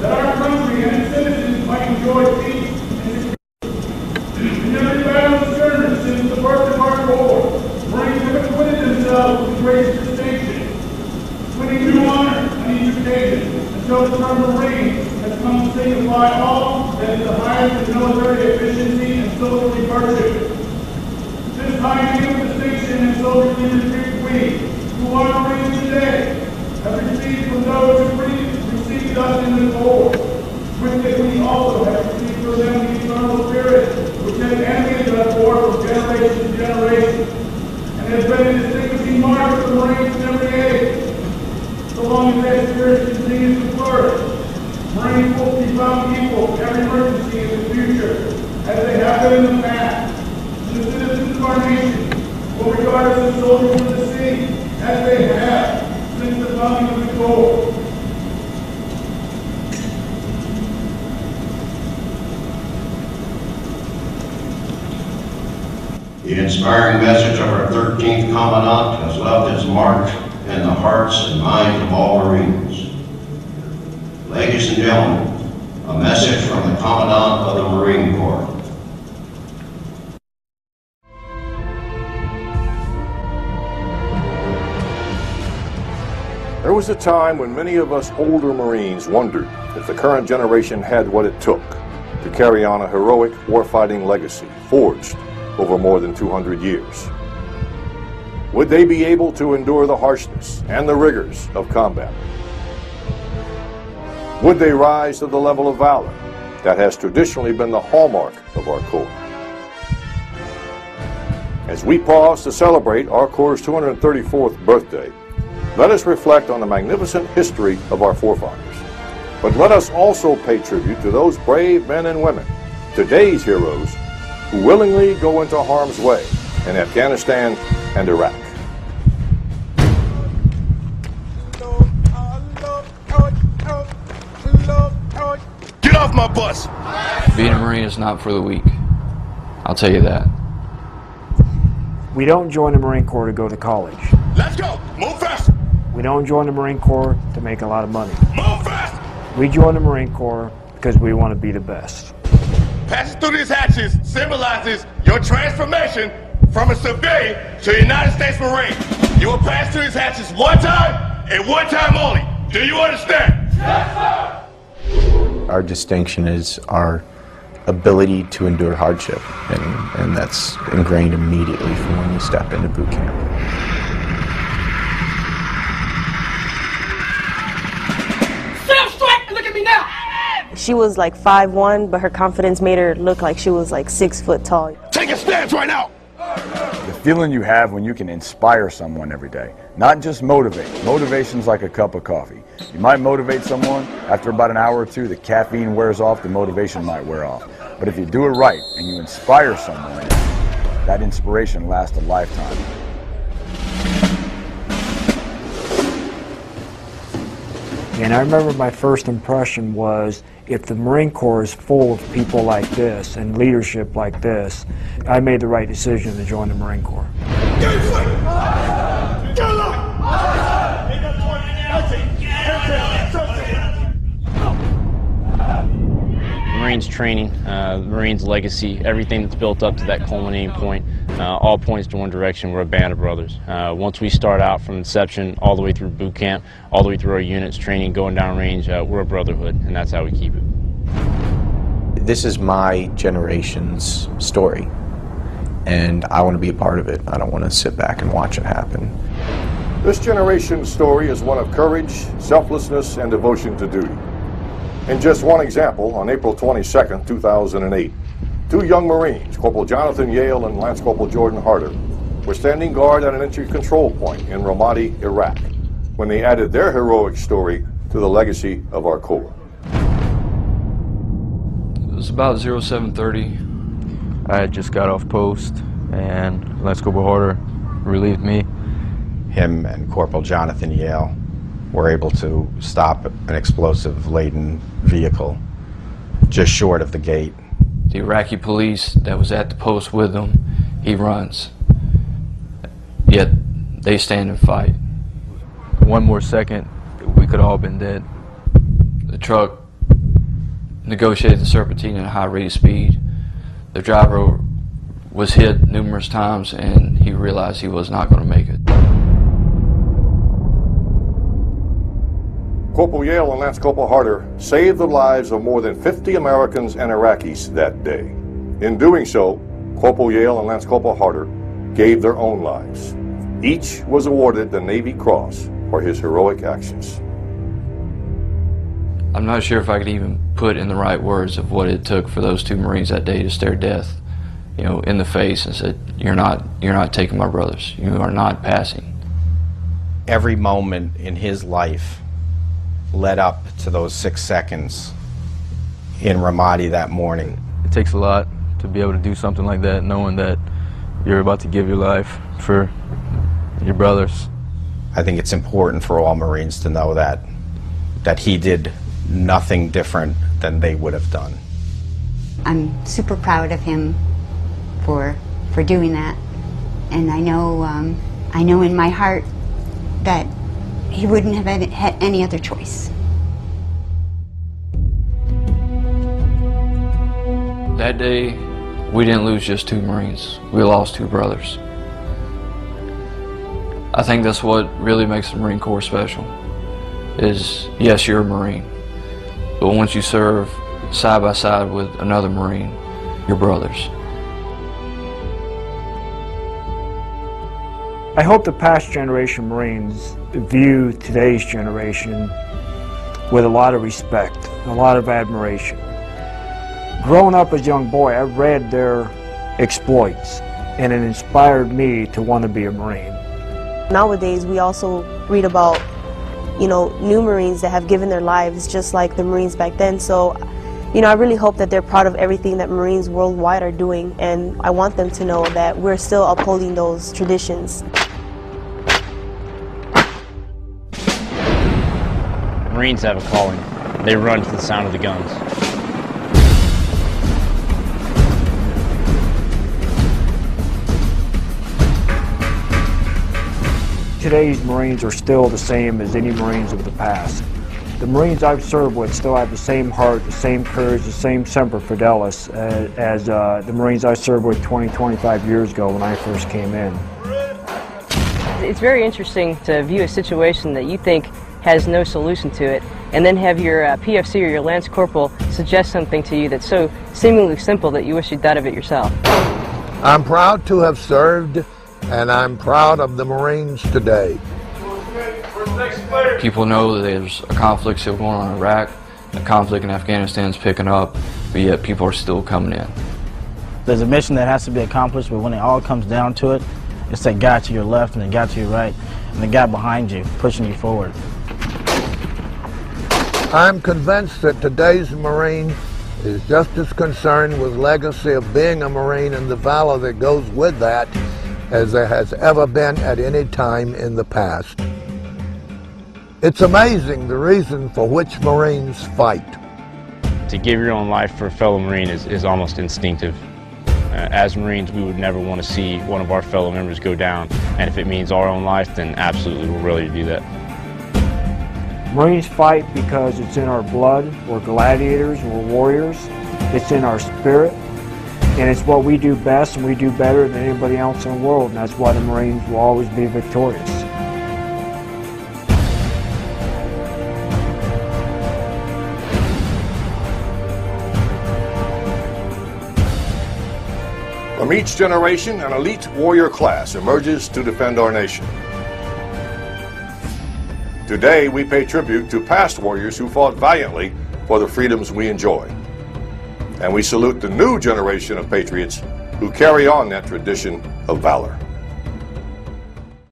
that our country and its citizens might enjoy peace and security. In every battle and skirmish since the birth of our Lord, Marines have acquitted themselves with great distinction, winning new honor on each occasion until the term Marine has come to signify all that is the highest in military efficiency and soldierly virtue. This high name of distinction and soldierly repute we, who are Marines today, have received from those who pre- preceded us in this war, with that we also have received from them the eternal spirit, which has animated us war from generation to generation, and has been a distinguishing mark of the Marines in every age. So long as that spirit continues to flourish, Marines will be found equal every emergency in the future, as they have been in the past. The citizens of our nation will regard us as soldiers of the sea, as they have since the founding of The inspiring message of our 13th Commandant has left its mark in the hearts and minds of all Marines. Ladies and gentlemen, a message from the Commandant of the Marine Corps. There was a time when many of us older Marines wondered if the current generation had what it took to carry on a heroic warfighting legacy forged over more than 200 years. Would they be able to endure the harshness and the rigors of combat? Would they rise to the level of valor that has traditionally been the hallmark of our Corps? As we pause to celebrate our Corps' 234th birthday, let us reflect on the magnificent history of our forefathers. But let us also pay tribute to those brave men and women, today's heroes, who willingly go into harm's way in Afghanistan and Iraq. Get off my bus! Being a Marine is not for the weak. I'll tell you that. We don't join the Marine Corps to go to college. Let's go! Move fast! We don't join the Marine Corps to make a lot of money. Move fast! We join the Marine Corps because we want to be the best. Passing through these hatches symbolizes your transformation from a civilian to a United States Marine. You will pass through these hatches one time and one time only. Do you understand? Yes. Our distinction is our ability to endure hardship, and, and that's ingrained immediately from when you step into boot camp. She was like 5'1", but her confidence made her look like she was like six foot tall. Take a stance right now! The feeling you have when you can inspire someone every day, not just motivate. Motivation's like a cup of coffee. You might motivate someone, after about an hour or two, the caffeine wears off, the motivation might wear off. But if you do it right and you inspire someone, that inspiration lasts a lifetime. And I remember my first impression was if the Marine Corps is full of people like this and leadership like this, I made the right decision to join the Marine Corps. Marines training, uh, Marines legacy, everything that's built up to that culminating point, uh, all points to one direction. We're a band of brothers. Uh, once we start out from inception, all the way through boot camp, all the way through our units, training, going down range, uh, we're a brotherhood, and that's how we keep it. This is my generation's story, and I want to be a part of it. I don't want to sit back and watch it happen. This generation's story is one of courage, selflessness, and devotion to duty. In just one example, on April 22, 2008, two young Marines, Corporal Jonathan Yale and Lance Corporal Jordan Haerter, were standing guard at an entry control point in Ramadi, Iraq, when they added their heroic story to the legacy of our Corps. It was about 0730. I had just got off post, and Lance Corporal Haerter relieved me. Him and Corporal Jonathan Yale were able to stop an explosive-laden vehicle just short of the gate. The Iraqi police that was at the post with him, he runs. Yet they stand and fight. One more second, we could all been dead. The truck negotiated the serpentine at a high rate of speed. The driver was hit numerous times and he realized he was not going to make it. Corporal Yale and Lance Corporal Haerter saved the lives of more than 50 Americans and Iraqis that day. In doing so, Corporal Yale and Lance Corporal Haerter gave their own lives. Each was awarded the Navy Cross for his heroic actions. I'm not sure if I could even put in the right words of what it took for those two Marines that day to stare death, you know, in the face and said, "You're not, you're not taking my brothers. You are not passing." Every moment in his life led up to those six seconds in Ramadi that morning. It takes a lot to be able to do something like that, knowing that you're about to give your life for your brothers. I think it's important for all Marines to know that that he did nothing different than they would have done. I'm super proud of him for for doing that, and I know um, I know in my heart that he wouldn't have had, any other choice. That day, we didn't lose just two Marines. We lost two brothers. I think that's what really makes the Marine Corps special. Is yes, you're a Marine, but once you serve side by side with another Marine, you're brothers. I hope the past generation Marines view today's generation with a lot of respect, a lot of admiration. Growing up as a young boy, I read their exploits, and it inspired me to want to be a Marine. Nowadays, we also read about, you know, new Marines that have given their lives just like the Marines back then. So, you know, I really hope that they're proud of everything that Marines worldwide are doing, and I want them to know that we're still upholding those traditions. Marines have a calling. They run to the sound of the guns. Today's Marines are still the same as any Marines of the past. The Marines I've served with still have the same heart, the same courage, the same semper fidelis uh, as uh, the Marines I served with 20, 25 years ago when I first came in. It's very interesting to view a situation that you think has no solution to it, and then have your uh, PFC or your Lance Corporal suggest something to you that's so seemingly simple that you wish you'd thought of it yourself. I'm proud to have served, and I'm proud of the Marines today. People know that there's a conflict still going on in Iraq, the conflict in Afghanistan is picking up, but yet people are still coming in. There's a mission that has to be accomplished, but when it all comes down to it, it's that guy to your left and the guy to your right, and the guy behind you pushing you forward. I'm convinced that today's Marine is just as concerned with legacy of being a Marine and the valor that goes with that as there has ever been at any time in the past. It's amazing the reason for which Marines fight. To give your own life for a fellow Marine is, is almost instinctive. Uh, as Marines, we would never want to see one of our fellow members go down, and if it means our own life, then absolutely we're ready to do that. Marines fight because it's in our blood. We're gladiators, we're warriors. It's in our spirit, and it's what we do best, and we do better than anybody else in the world, and that's why the Marines will always be victorious. From each generation, an elite warrior class emerges to defend our nation. Today, we pay tribute to past warriors who fought valiantly for the freedoms we enjoy. And we salute the new generation of patriots who carry on that tradition of valor.